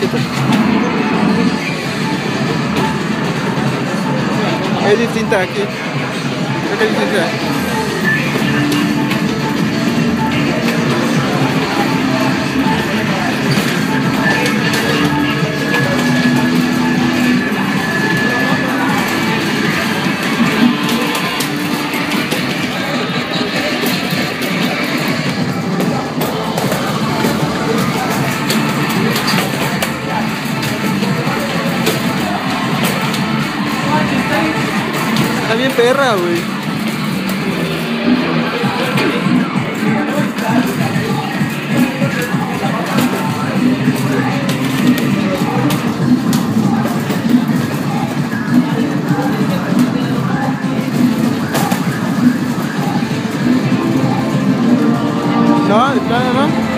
situ. Ele cinta, aqui. Aquele cinta. Está bien perra, güey. No, no.